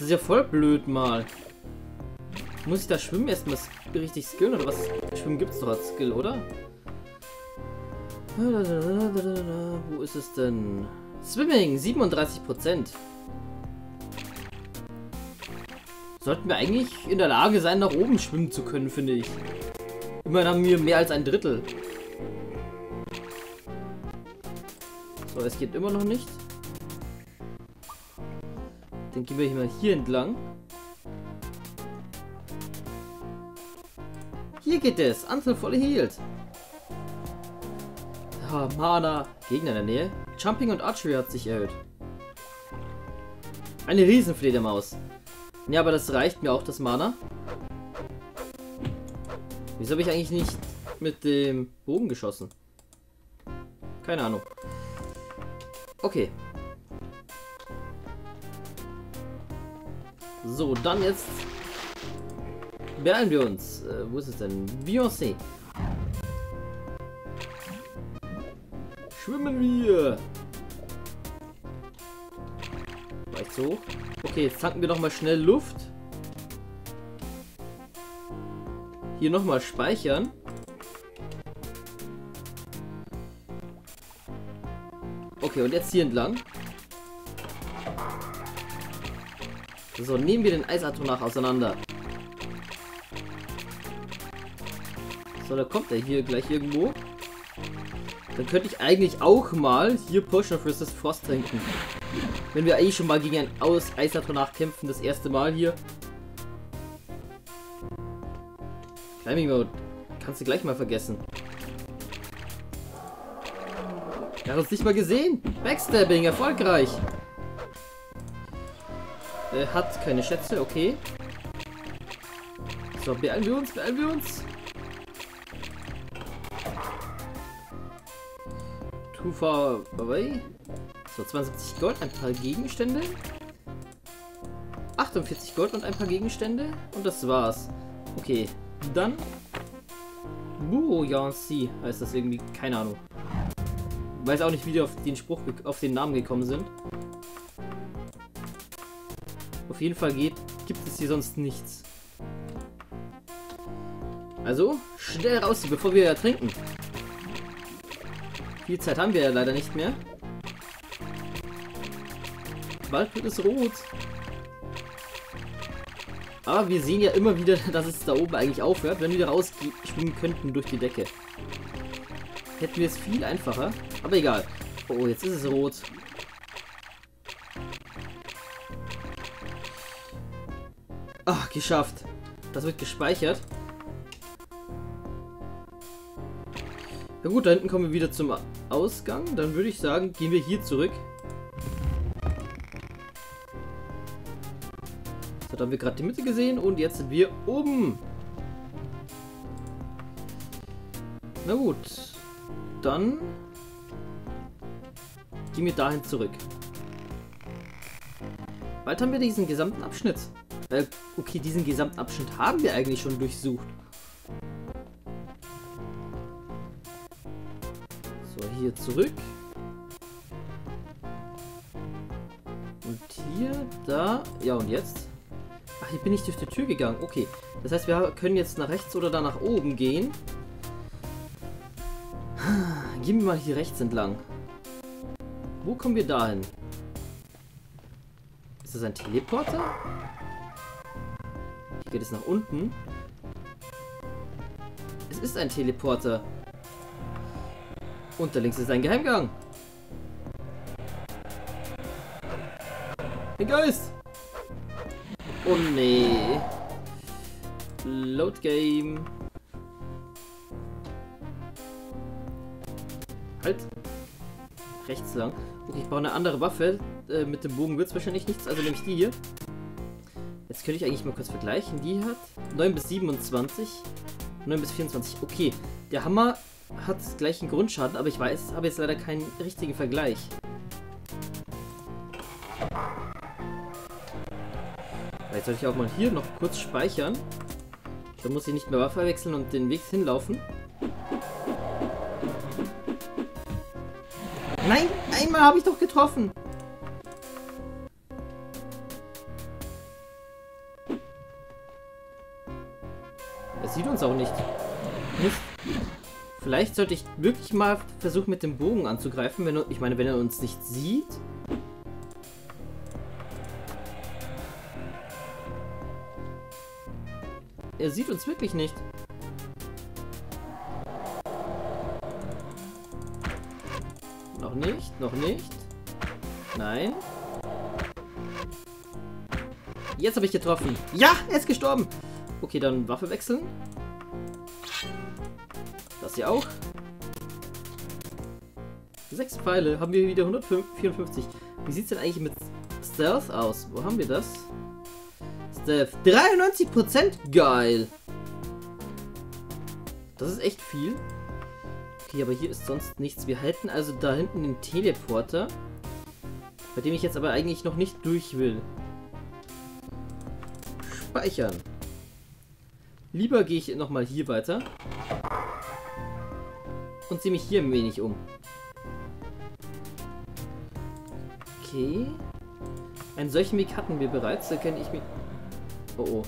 Das ist ja voll blöd mal. Muss ich da schwimmen erstmal richtig skillen oder was? Schwimmen gibt es doch als Skill, oder? Wo ist es denn? Swimming, 37%. Sollten wir eigentlich in der Lage sein, nach oben schwimmen zu können, finde ich. Immerhin haben wir mehr als ein Drittel. So, es geht immer noch nicht. Dann gehen wir hier mal hier entlang. Hier geht es. Anzahl voll healed. Ah, Mana. Gegner in der Nähe. Jumping und Archery hat sich erhöht. Eine Riesenfledermaus. Ja, aber das reicht mir auch, das Mana. Wieso habe ich eigentlich nicht mit dem Bogen geschossen? Keine Ahnung. Okay. So, dann jetzt beeilen wir uns. Äh, wo ist es denn? Beyoncé. Schwimmen wir. Vielleicht so. Okay, jetzt tanken wir noch mal schnell Luft. Hier noch mal speichern. Okay, und jetzt hier entlang. So, nehmen wir den Eisatronach auseinander. So, da kommt er hier gleich irgendwo. Dann könnte ich eigentlich auch mal hier Potion of Resist Frost trinken. Wenn wir eigentlich schon mal gegen ein Aus Eisatronach kämpfen, das erste Mal hier. Climbing Mode. Kannst du gleich mal vergessen. Er hat uns nicht mal gesehen. Backstabbing, erfolgreich. Er hat keine Schätze, okay. So, beeilen wir uns, beeilen wir uns. Too far away. So, 72 Gold, ein paar Gegenstände. 48 Gold und ein paar Gegenstände. Und das war's. Okay, dann... Buro Yancy heißt das irgendwie. Keine Ahnung. Weiß auch nicht, wie die auf den Spruch, auf den Namen gekommen sind. Jeden Fall geht, gibt es hier sonst nichts. Also, schnell raus, bevor wir ertrinken. Viel Zeit haben wir ja leider nicht mehr. Bald wird es rot. Aber wir sehen ja immer wieder, dass es da oben eigentlich aufhört, wenn wir rausschwimmen könnten durch die Decke. Hätten wir es viel einfacher. Aber egal. Oh, jetzt ist es rot. Ach, geschafft. Das wird gespeichert. Na gut, da hinten kommen wir wieder zum Ausgang. Dann würde ich sagen, gehen wir hier zurück. So, da haben wir gerade die Mitte gesehen und jetzt sind wir oben. Na gut. Dann gehen wir dahin zurück. Bald haben wir diesen gesamten Abschnitt. Äh, okay, diesen gesamten Abschnitt haben wir eigentlich schon durchsucht. So, hier zurück. Und hier, da. Ja, und jetzt? Ach, hier bin ich durch die Tür gegangen. Okay. Das heißt, wir können jetzt nach rechts oder da nach oben gehen. Gehen wir mal hier rechts entlang. Wo kommen wir dahin? Ist das ein Teleporter? Geht es nach unten. Es ist ein Teleporter. Und da links ist ein Geheimgang. Ein Geist! Oh nee. Load Game. Halt. Rechts lang. Okay, ich brauche eine andere Waffe. Äh, mit dem Bogen wird es wahrscheinlich nichts, also nehme ich die hier. Jetzt könnte ich eigentlich mal kurz vergleichen. Die hat 9 bis 27. 9 bis 24. Okay, der Hammer hat gleichen Grundschaden, aber ich weiß, habe jetzt leider keinen richtigen Vergleich. Vielleicht sollte ich auch mal hier noch kurz speichern. Dann muss ich nicht mehr Waffe wechseln und den Weg hinlaufen. Nein, einmal habe ich doch getroffen. Uns auch nicht. Nicht. Vielleicht sollte ich wirklich mal versuchen, mit dem Bogen anzugreifen. Wenn ich meine, wenn er uns nicht sieht. Er sieht uns wirklich nicht. Noch nicht, noch nicht. Nein. Jetzt habe ich getroffen. Ja, er ist gestorben. Okay, dann Waffe wechseln. Das hier auch. Sechs Pfeile. Haben wir wieder 154. Wie sieht es denn eigentlich mit Stealth aus? Wo haben wir das? Stealth. 93%? Geil. Das ist echt viel. Okay, aber hier ist sonst nichts. Wir halten also da hinten den Teleporter. Bei dem ich jetzt aber eigentlich noch nicht durch will. Speichern. Lieber gehe ich nochmal hier weiter. Und sehe mich hier ein wenig um. Okay. Einen solchen Weg hatten wir bereits, da kenne ich mich... Oh oh.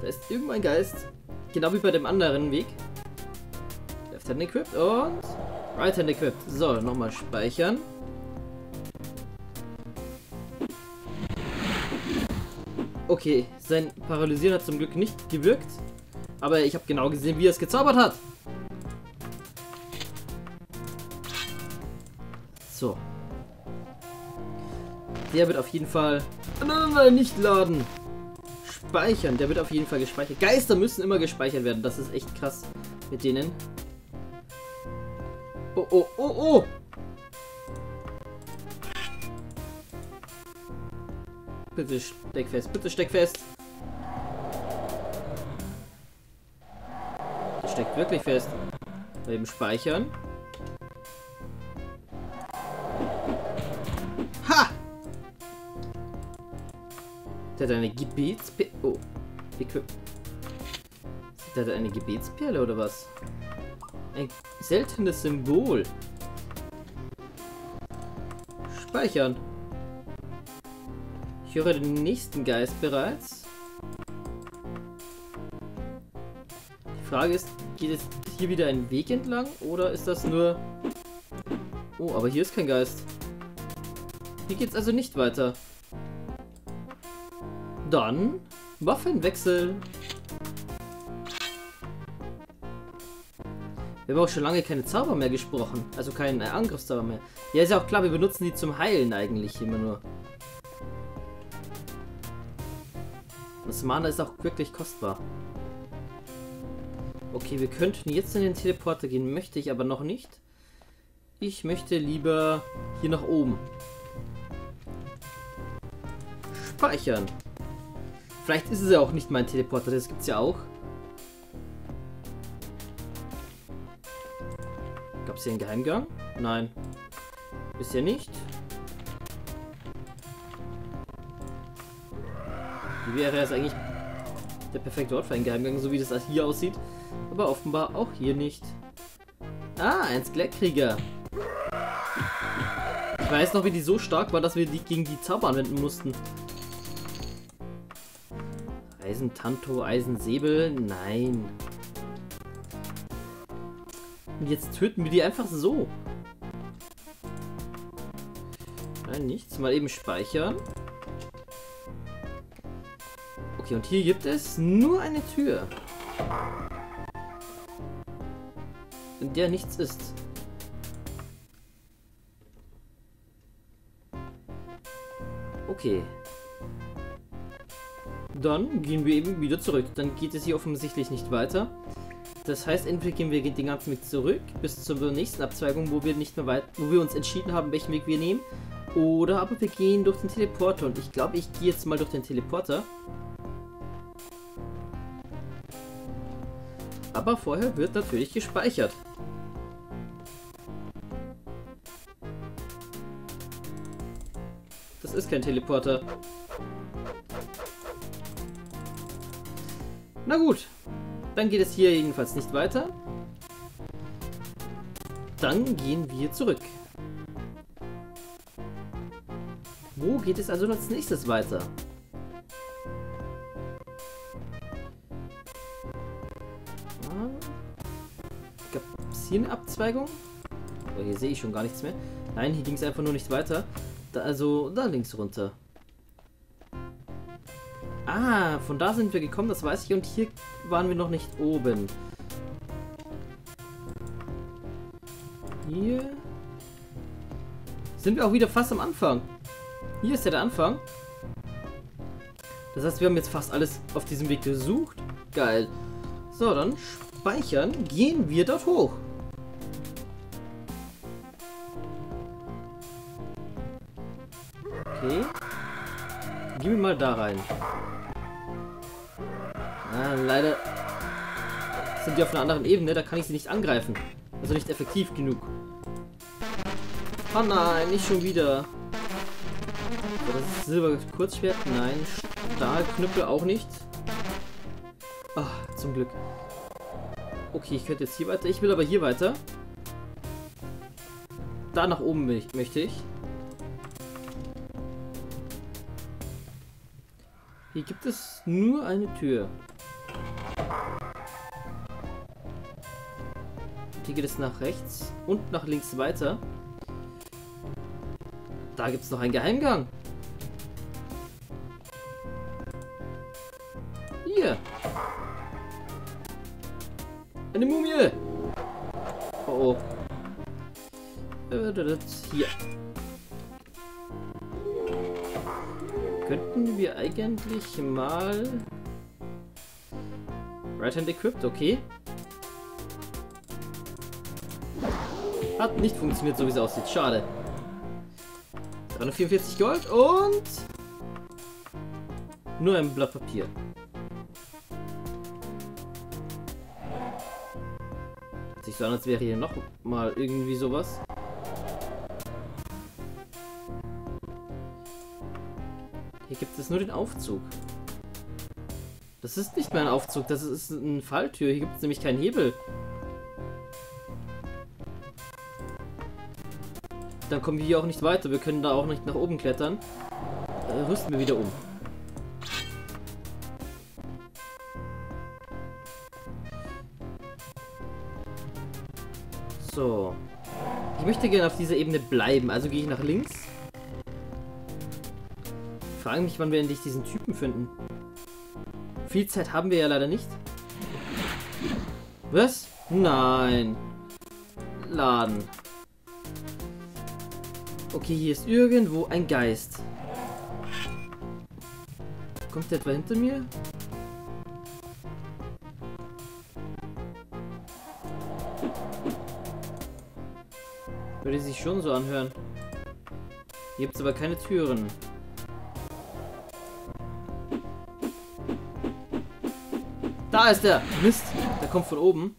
Da ist irgendein Geist. Genau wie bei dem anderen Weg. Left Hand equipped und... Right Hand equipped. So, nochmal speichern. Okay, sein Paralysieren hat zum Glück nicht gewirkt. Aber ich habe genau gesehen, wie er es gezaubert hat. So. Der wird auf jeden Fall... Nein, nicht laden. Speichern. Der wird auf jeden Fall gespeichert. Geister müssen immer gespeichert werden. Das ist echt krass mit denen. Oh, oh, oh, oh. Bitte steck fest, bitte steck fest. Der steckt wirklich fest. Eben speichern. Der hat eine Gebetsperle. Oh. Der hat eine Gebetsperle oder was? Ein seltenes Symbol. Speichern. Ich höre den nächsten Geist bereits. Die Frage ist, geht es hier wieder einen Weg entlang oder ist das nur... Oh, aber hier ist kein Geist. Hier geht es also nicht weiter. Dann Waffenwechsel. Wir haben auch schon lange keine Zauber mehr gesprochen. Also keinen äh, Angriffszauber mehr. Ja, ist ja auch klar, wir benutzen die zum Heilen eigentlich immer nur. Das Mana ist auch wirklich kostbar. Okay, wir könnten jetzt in den Teleporter gehen, möchte ich aber noch nicht. Ich möchte lieber hier nach oben. Speichern. Vielleicht ist es ja auch nicht mein Teleporter, das gibt es ja auch. Gab es hier einen Geheimgang? Nein. Bisher nicht. wäre es eigentlich der perfekte Ort für einen Geheimgang, so wie das hier aussieht. Aber offenbar auch hier nicht. Ah, ein Skelettkrieger. Ich weiß noch, wie die so stark war, dass wir die gegen die Zauber anwenden mussten. Eisentanto, Eisensäbel, nein. Und jetzt töten wir die einfach so. Nein, nichts. Mal eben speichern. Okay, und hier gibt es nur eine Tür. In der nichts ist. Okay. Dann gehen wir eben wieder zurück. Dann geht es hier offensichtlich nicht weiter. Das heißt, entweder gehen wir den ganzen Weg zurück bis zur nächsten Abzweigung, wo wir nicht mehr weit, wo wir uns entschieden haben, welchen Weg wir nehmen. Oder aber wir gehen durch den Teleporter. Und ich glaube, ich gehe jetzt mal durch den Teleporter. Aber vorher wird natürlich gespeichert. Das ist kein Teleporter. Na gut, dann geht es hier jedenfalls nicht weiter. Dann gehen wir zurück. Wo geht es also als nächstes weiter? Ah. Gab es hier eine Abzweigung? Oh, hier sehe ich schon gar nichts mehr. Nein, hier ging es einfach nur nicht weiter. Da, also da links runter. Ah, von da sind wir gekommen, das weiß ich. Und hier waren wir noch nicht oben. Hier sind wir auch wieder fast am Anfang. Hier ist ja der Anfang. Das heißt, wir haben jetzt fast alles auf diesem Weg gesucht. Geil. So, dann speichern. Gehen wir dort hoch. Okay. Gehen wir mal da rein. Ah, leider sind die auf einer anderen Ebene, da kann ich sie nicht angreifen. Also nicht effektiv genug. Oh nein, nicht schon wieder. So, das ist Silber Kurzschwert. Nein, Stahlknüppel auch nicht. Ach, zum Glück. Okay, ich könnte jetzt hier weiter. Ich will aber hier weiter. Da nach oben möchte ich. Hier gibt es nur eine Tür. Hier geht es nach rechts und nach links weiter. Da gibt es noch einen Geheimgang. Hier. Eine Mumie. Oh oh. Äh, hier. Könnten wir eigentlich mal... Right Hand Equipped, okay. Hat nicht funktioniert, so wie es aussieht. Schade. 344 Gold und... Nur ein Blatt Papier. Hört sich so an, als wäre hier noch mal irgendwie sowas. Hier gibt es nur den Aufzug. Das ist nicht mehr ein Aufzug, das ist eine Falltür. Hier gibt es nämlich keinen Hebel. Dann kommen wir hier auch nicht weiter. Wir können da auch nicht nach oben klettern. Äh, rüsten wir wieder um. So. Ich möchte gerne auf dieser Ebene bleiben. Also gehe ich nach links. Frage mich, wann wir endlich diesen Typen finden. Viel Zeit haben wir ja leider nicht. Was? Nein. Laden. Okay, hier ist irgendwo ein Geist. Kommt der etwa hinter mir? Würde sich schon so anhören. Hier gibt es aber keine Türen. Da ist er! Mist! Der kommt von oben.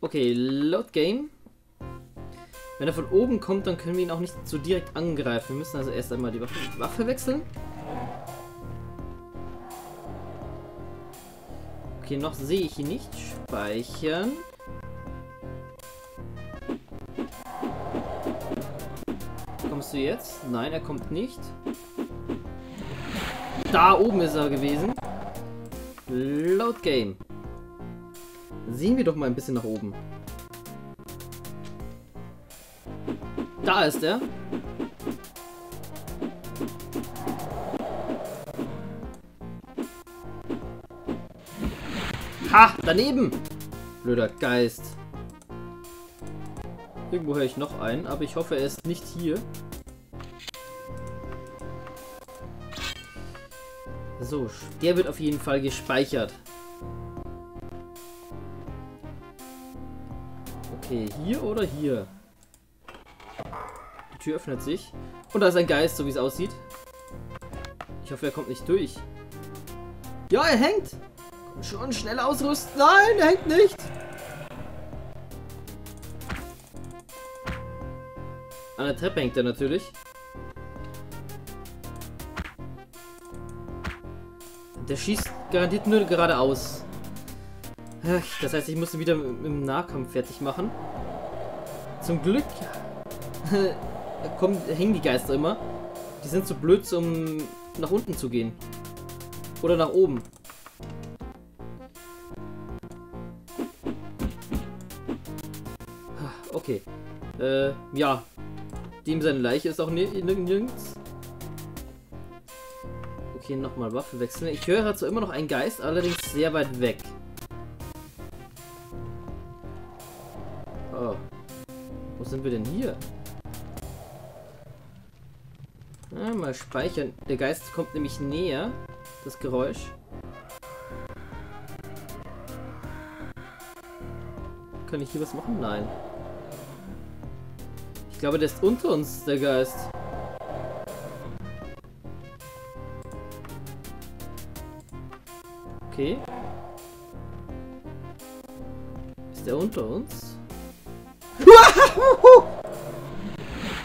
Okay, Load Game. Wenn er von oben kommt, dann können wir ihn auch nicht so direkt angreifen. Wir müssen also erst einmal die Waffe, Waffe wechseln. Okay, noch sehe ich ihn nicht. Speichern. Kommst du jetzt? Nein, er kommt nicht. Da oben ist er gewesen. Load Game. Sehen wir doch mal ein bisschen nach oben. Da ist er. Ha! Daneben! Blöder Geist. Irgendwo höre ich noch einen, aber ich hoffe, er ist nicht hier. So, der wird auf jeden Fall gespeichert. Okay, hier oder hier? Tür öffnet sich. Und da ist ein Geist, so wie es aussieht. Ich hoffe, er kommt nicht durch. Ja, er hängt. Komm schon, schnell ausrüsten. Nein, er hängt nicht. An der Treppe hängt er natürlich. Der schießt garantiert nur geradeaus. Das heißt, ich muss ihn wieder im Nahkampf fertig machen. Zum Glück kommen, hängen die Geister immer. Die sind zu blöd, um nach unten zu gehen. Oder nach oben. Okay. Äh, ja. Dem seine Leiche ist auch nirgends. Okay, nochmal Waffe wechseln. Ich höre dazu immer noch einen Geist, allerdings sehr weit weg. Oh. Wo sind wir denn hier? Ah, mal speichern. Der Geist kommt nämlich näher. Das Geräusch. Kann ich hier was machen? Nein. Ich glaube, der ist unter uns, der Geist. Okay. Ist der unter uns?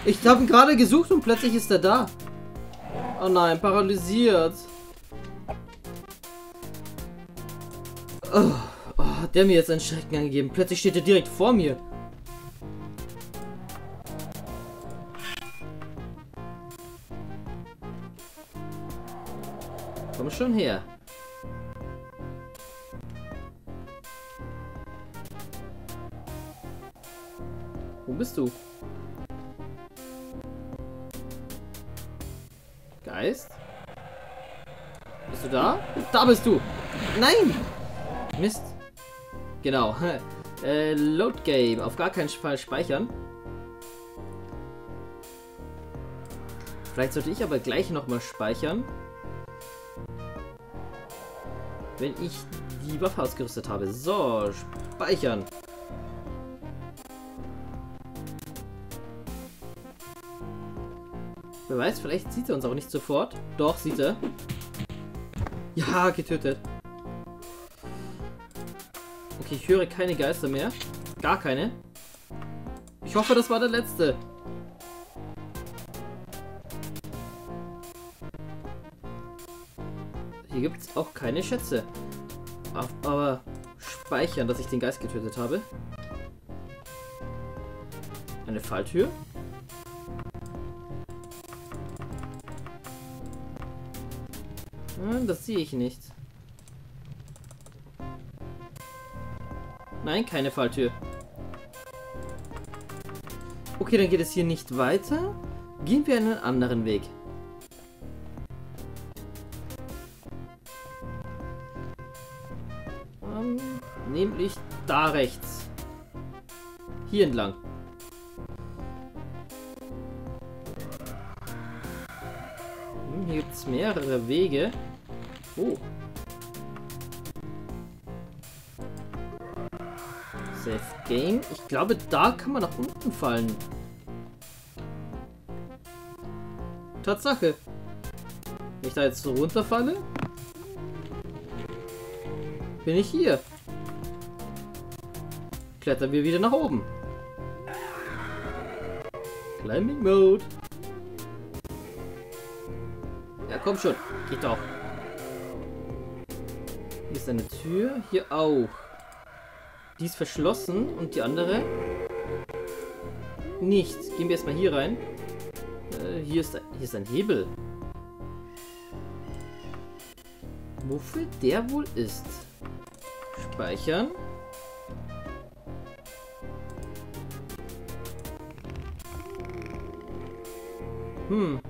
Ich habe ihn gerade gesucht und plötzlich ist er da. Oh nein, paralysiert. Oh, oh, hat der mir jetzt einen Schrecken angegeben. Plötzlich steht er direkt vor mir. Komm schon her. Wo bist du? Da? Da bist du! Nein! Mist. Genau. äh, Load Game. Auf gar keinen Fall speichern. Vielleicht sollte ich aber gleich nochmal speichern. Wenn ich die Waffe ausgerüstet habe. So, speichern. Wer weiß, vielleicht sieht er uns auch nicht sofort. Doch, sieht er. Ja, getötet. Okay, ich höre keine Geister mehr. Gar keine. Ich hoffe, das war der letzte. Hier gibt es auch keine Schätze. Aber speichern, dass ich den Geist getötet habe. Eine Falltür. Hm, das sehe ich nicht. Nein, keine Falltür. Okay, dann geht es hier nicht weiter. Gehen wir einen anderen Weg. Ähm, nämlich da rechts. Hier entlang. Hm, hier gibt es mehrere Wege. Oh. Safe Game. Ich glaube, da kann man nach unten fallen. Tatsache. Wenn ich da jetzt so runterfalle, bin ich hier. Klettern wir wieder nach oben. Climbing Mode. Ja, komm schon. Geht doch. Ist eine Tür. Hier auch. Die ist verschlossen und die andere nicht. Gehen wir erstmal hier rein. Äh, hier, ist, hier ist ein Hebel. Wofür der wohl ist? Speichern. Hm.